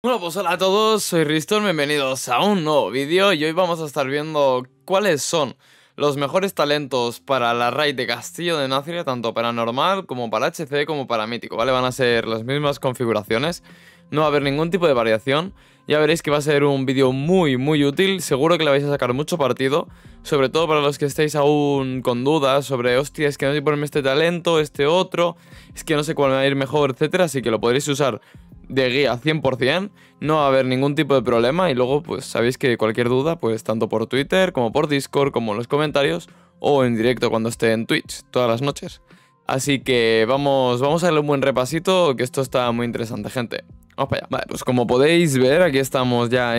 Bueno, pues hola a todos, soy Riston, bienvenidos a un nuevo vídeo y hoy vamos a estar viendo cuáles son los mejores talentos para la raid de Castillo de Naciria, tanto para normal como para HC como para mítico, ¿vale? Van a ser las mismas configuraciones, no va a haber ningún tipo de variación, ya veréis que va a ser un vídeo muy muy útil, seguro que le vais a sacar mucho partido, sobre todo para los que estéis aún con dudas sobre, hostia, es que no sé ponerme este talento, este otro, es que no sé cuál me va a ir mejor, etcétera, así que lo podréis usar de guía 100%, no va a haber ningún tipo de problema y luego pues sabéis que cualquier duda pues tanto por Twitter como por Discord como en los comentarios o en directo cuando esté en Twitch todas las noches. Así que vamos, vamos a darle un buen repasito que esto está muy interesante gente. Vamos para allá. Vale, pues como podéis ver, aquí estamos ya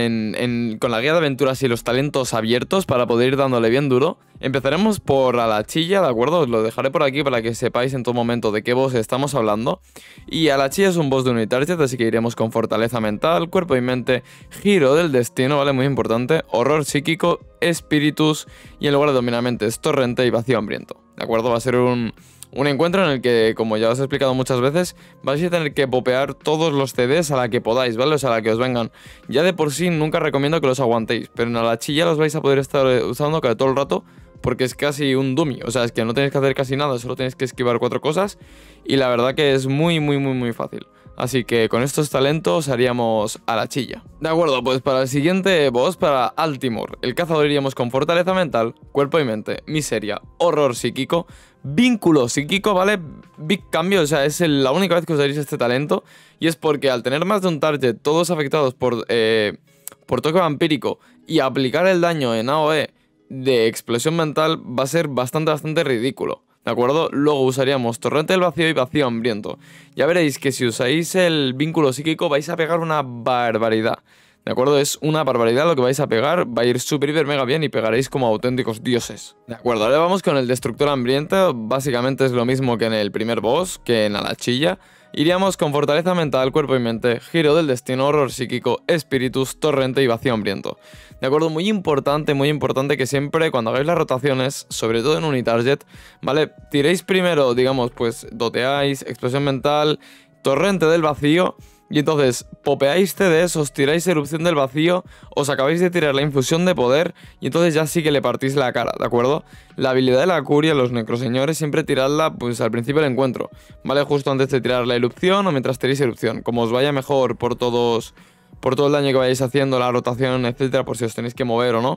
con la guía de aventuras y los talentos abiertos para poder ir dándole bien duro. Empezaremos por a la chilla, ¿de acuerdo? Os lo dejaré por aquí para que sepáis en todo momento de qué boss estamos hablando. Y a la chilla es un boss de Unity así que iremos con fortaleza mental, cuerpo y mente, giro del destino, ¿vale? Muy importante, horror psíquico, espíritus y en lugar de dominamentes, torrente y vacío hambriento. ¿De acuerdo? Va a ser un un encuentro en el que, como ya os he explicado muchas veces, vais a tener que popear todos los CDs a la que podáis, ¿vale? O sea, a la que os vengan. Ya de por sí nunca recomiendo que los aguantéis, pero en la chilla los vais a poder estar usando cada todo el rato porque es casi un dummy. O sea, es que no tenéis que hacer casi nada, solo tenéis que esquivar cuatro cosas y la verdad que es muy, muy, muy, muy fácil. Así que con estos talentos haríamos a la chilla. De acuerdo, pues para el siguiente boss, para Altimor, el cazador iríamos con fortaleza mental, cuerpo y mente, miseria, horror psíquico, vínculo psíquico, ¿vale? Big cambio, o sea, es la única vez que usaréis este talento. Y es porque al tener más de un target, todos afectados por, eh, por toque vampírico, y aplicar el daño en AOE de explosión mental, va a ser bastante, bastante ridículo. ¿De acuerdo? Luego usaríamos Torrente del Vacío y Vacío Hambriento. Ya veréis que si usáis el vínculo psíquico vais a pegar una barbaridad. ¿De acuerdo? Es una barbaridad lo que vais a pegar, va a ir súper, hiper, mega bien y pegaréis como auténticos dioses. De acuerdo, ahora vamos con el Destructor Hambriento, básicamente es lo mismo que en el primer boss, que en Alachilla. Iríamos con Fortaleza Mental, Cuerpo y Mente, Giro del Destino, Horror Psíquico, Espíritus, Torrente y Vacío Hambriento. De acuerdo, muy importante, muy importante que siempre cuando hagáis las rotaciones, sobre todo en Unitarget, ¿vale? Tiréis primero, digamos, pues doteáis, Explosión Mental, Torrente del Vacío y entonces popeáis CDs, os tiráis erupción del vacío, os acabáis de tirar la infusión de poder y entonces ya sí que le partís la cara, ¿de acuerdo? La habilidad de la curia, los necroseñores, siempre tiradla pues al principio del encuentro, ¿vale? Justo antes de tirar la erupción o mientras tiréis erupción, como os vaya mejor por todos, por todo el daño que vayáis haciendo, la rotación, etcétera, por si os tenéis que mover o no.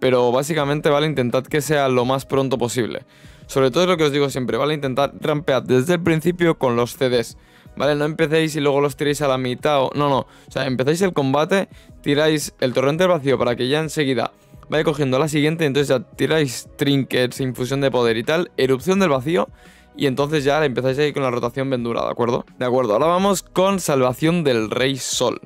Pero básicamente, ¿vale? Intentad que sea lo más pronto posible. Sobre todo es lo que os digo siempre, ¿vale? Intentad rampear desde el principio con los CDs. ¿Vale? No empecéis y luego los tiréis a la mitad o... No, no, o sea, empezáis el combate, tiráis el torrente del vacío para que ya enseguida vaya cogiendo la siguiente, entonces ya tiráis trinkets, infusión de poder y tal, erupción del vacío y entonces ya empezáis ahí con la rotación vendura, ¿de acuerdo? De acuerdo, ahora vamos con salvación del rey sol.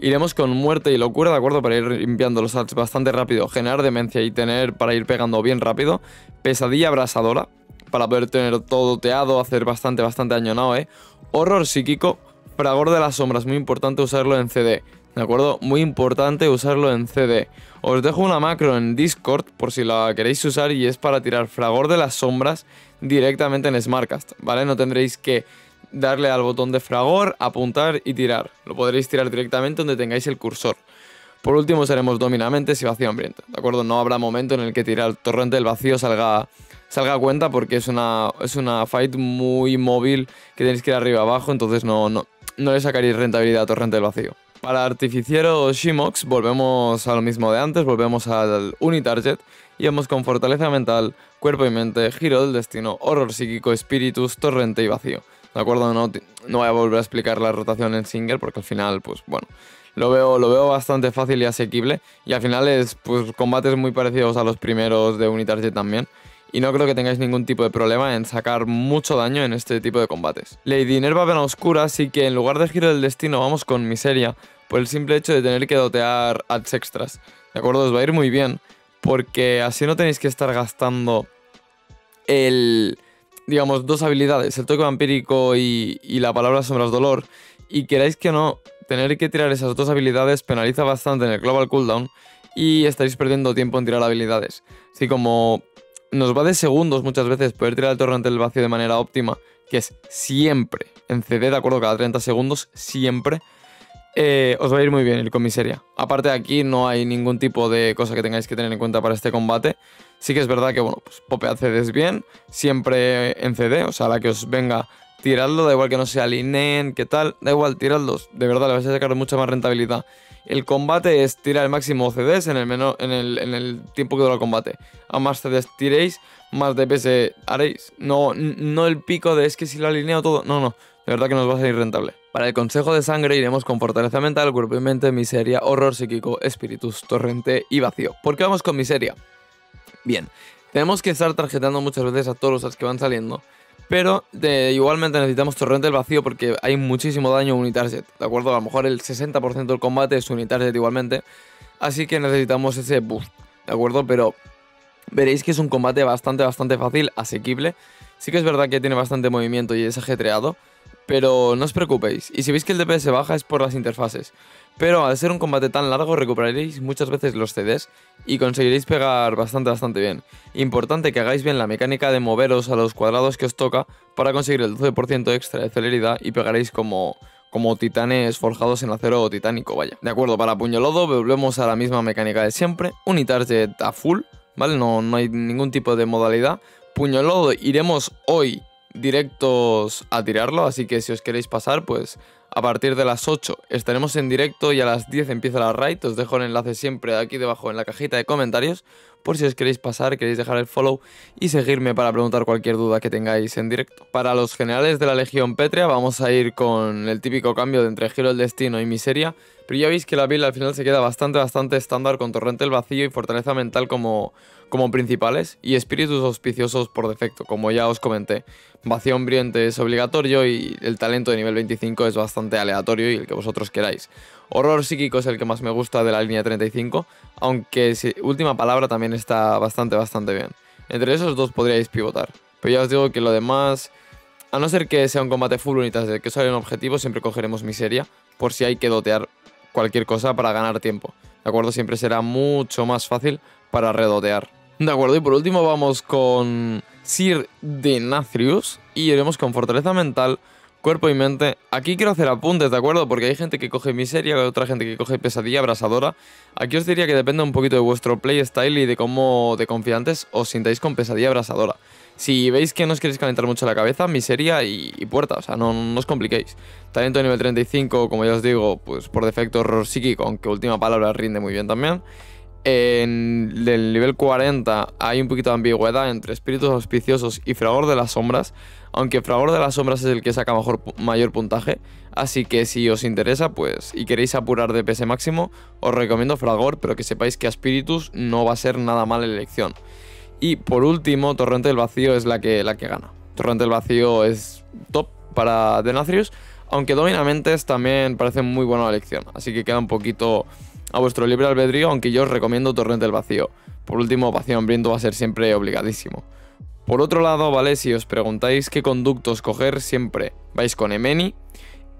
Iremos con muerte y locura, ¿de acuerdo? Para ir limpiando los salts bastante rápido, generar demencia y tener para ir pegando bien rápido. Pesadilla abrasadora, para poder tener todo teado, hacer bastante, bastante daño ¿no, eh? Horror psíquico, fragor de las sombras, muy importante usarlo en CD. ¿De acuerdo? Muy importante usarlo en CD. Os dejo una macro en Discord por si la queréis usar y es para tirar fragor de las sombras directamente en Smartcast, ¿vale? No tendréis que darle al botón de fragor, apuntar y tirar. Lo podréis tirar directamente donde tengáis el cursor. Por último usaremos dominamente y vacío hambriento, ¿de acuerdo? No habrá momento en el que tirar el torrente del vacío salga salga a cuenta porque es una, es una fight muy móvil que tenéis que ir arriba abajo, entonces no, no, no le sacaréis rentabilidad a Torrente del Vacío. Para Artificiero Shimox volvemos a lo mismo de antes, volvemos al Unitarget y vamos con Fortaleza Mental, Cuerpo y Mente, Giro del Destino, Horror Psíquico, Espíritus, Torrente y Vacío. ¿De acuerdo? No, no voy a volver a explicar la rotación en single porque al final, pues bueno, lo veo, lo veo bastante fácil y asequible y al final es pues combates muy parecidos a los primeros de Unitarget también y no creo que tengáis ningún tipo de problema en sacar mucho daño en este tipo de combates. Lady Nerva Vena Oscura, así que en lugar de Giro del Destino vamos con Miseria, por el simple hecho de tener que dotear ads extras. ¿De acuerdo? Os va a ir muy bien, porque así no tenéis que estar gastando el, digamos, dos habilidades, el toque vampírico y, y la palabra sombras dolor, y queráis que no, tener que tirar esas dos habilidades penaliza bastante en el global cooldown y estaréis perdiendo tiempo en tirar habilidades. Así como nos va de segundos muchas veces poder tirar el torrente del vacío de manera óptima, que es siempre en CD, de acuerdo, cada 30 segundos, siempre. eh, os va a ir muy bien ir con miseria. Aparte de aquí no hay ningún tipo de cosa que tengáis que tener en cuenta para este combate. Sí que es verdad que, bueno, pues popead CDs bien, siempre en CD, o sea, la que os venga, tiradlo, da igual que no se alineen, qué tal, da igual, tiradlos, de verdad, le vais a sacar mucha más rentabilidad. El combate es tirar el máximo CDs en el, menor, en el, en el tiempo que dura el combate. A más CDs tiréis, más DPS haréis. No, no el pico de es que si lo alineo todo, no, no, de verdad que nos va a salir rentable. Para el consejo de sangre iremos con fortaleza mental, cuerpo y mente, miseria, horror psíquico, espíritus, torrente y vacío. ¿Por qué vamos con miseria? Bien, tenemos que estar tarjetando muchas veces a todos los que van saliendo, pero igualmente necesitamos torrente del vacío porque hay muchísimo daño unitarset, ¿de acuerdo? A lo mejor el 60% del combate es unitarset igualmente, así que necesitamos ese boost, ¿de acuerdo? Pero veréis que es un combate bastante, bastante fácil, asequible. Sí que es verdad que tiene bastante movimiento y es ajetreado, pero no os preocupéis, y si veis que el DPS baja es por las interfaces. Pero al ser un combate tan largo recuperaréis muchas veces los CDs y conseguiréis pegar bastante bastante bien. Importante que hagáis bien la mecánica de moveros a los cuadrados que os toca para conseguir el 12% extra de celeridad y pegaréis como, como titanes forjados en acero titánico, vaya. De acuerdo, para puño lodo volvemos a la misma mecánica de siempre, un target a full, ¿vale? No, no hay ningún tipo de modalidad. Puño lodo iremos hoy directos a tirarlo, así que si os queréis pasar, pues a partir de las 8 estaremos en directo y a las 10 empieza la raid. Os dejo el enlace siempre aquí debajo en la cajita de comentarios por si os queréis pasar, queréis dejar el follow y seguirme para preguntar cualquier duda que tengáis en directo. Para los generales de la Legión Pétrea vamos a ir con el típico cambio de entre Giro del Destino y Miseria, pero ya veis que la build al final se queda bastante bastante estándar con Torrente el Vacío y Fortaleza Mental como, como principales y Espíritus Auspiciosos por defecto, como ya os comenté. Vacío Hambriente es obligatorio y el talento de nivel 25 es bastante aleatorio y el que vosotros queráis. Horror psíquico es el que más me gusta de la línea 35, aunque última palabra también está bastante, bastante bien. Entre esos dos podríais pivotar. Pero ya os digo que lo demás, a no ser que sea un combate full unitas de que sale un objetivo, siempre cogeremos miseria, por si hay que dotear cualquier cosa para ganar tiempo. ¿De acuerdo? Siempre será mucho más fácil para redotear. De acuerdo, y por último vamos con Sir Denathrius y iremos con Fortaleza Mental, cuerpo y mente. Aquí quiero hacer apuntes, ¿de acuerdo? Porque hay gente que coge miseria, otra gente que coge pesadilla abrasadora. Aquí os diría que depende un poquito de vuestro playstyle y de cómo de confiantes os sintáis con pesadilla abrasadora. Si veis que no os queréis calentar mucho la cabeza, miseria y, puerta, o sea, no, no, os compliquéis. Talento de nivel 35, como ya os digo, pues por defecto horror psíquico, aunque última palabra rinde muy bien también. En el nivel 40 hay un poquito de ambigüedad entre espíritus auspiciosos y fragor de las sombras, aunque fragor de las sombras es el que saca mejor, mayor puntaje, así que si os interesa pues y queréis apurar de PS máximo, os recomiendo fragor, pero que sepáis que a espíritus no va a ser nada mala elección. Y por último, Torrente del Vacío es la que, la que gana. Torrente del Vacío es top para Denathrius, aunque Dominamentes también parece muy buena elección, así que queda un poquito a vuestro libre albedrío, aunque yo os recomiendo Torrente del Vacío. Por último, Vacío Hambriento va a ser siempre obligadísimo. Por otro lado, ¿vale? Si os preguntáis qué conductos coger, siempre vais con Emeni.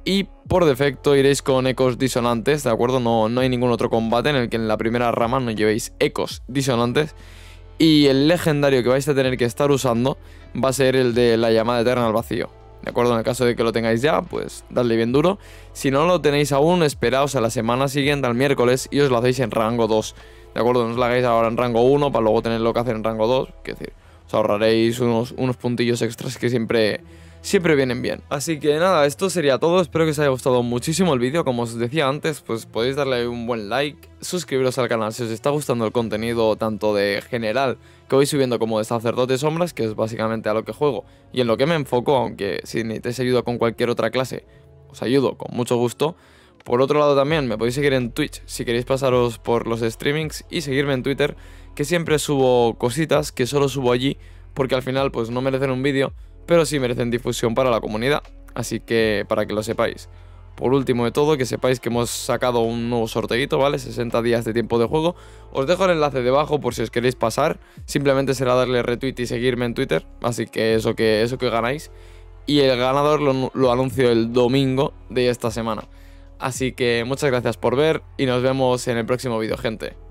Y por defecto iréis con ecos disonantes, ¿de acuerdo? No, no hay ningún otro combate en el que en la primera rama no llevéis ecos disonantes. Y el legendario que vais a tener que estar usando va a ser el de la llamada eterna al vacío. ¿De acuerdo? En el caso de que lo tengáis ya, pues dadle bien duro. Si no lo tenéis aún, esperaos a la semana siguiente, al miércoles, y os lo hacéis en rango 2. ¿De acuerdo? No os lo hagáis ahora en rango 1 para luego tenerlo que hacer en rango 2. Es decir, os ahorraréis unos, unos puntillos extras que siempre, siempre vienen bien. Así que nada, esto sería todo. Espero que os haya gustado muchísimo el vídeo. Como os decía antes, pues podéis darle un buen like, suscribiros al canal si os está gustando el contenido tanto de general que voy subiendo como de sacerdote sombras, que es básicamente a lo que juego y en lo que me enfoco, aunque si necesitáis ayuda con cualquier otra clase, os ayudo con mucho gusto. Por otro lado también me podéis seguir en Twitch si queréis pasaros por los streamings y seguirme en Twitter que siempre subo cositas que solo subo allí porque al final pues no merecen un vídeo, pero sí merecen difusión para la comunidad. Así que para que lo sepáis. Por último de todo, que sepáis que hemos sacado un nuevo sorteito, ¿vale? 60 días de tiempo de juego. Os dejo el enlace debajo por si os queréis pasar. Simplemente será darle retweet y seguirme en Twitter. Así que eso que, eso que ganáis. Y el ganador lo, lo anuncio el domingo de esta semana. Así que muchas gracias por ver y nos vemos en el próximo vídeo, gente.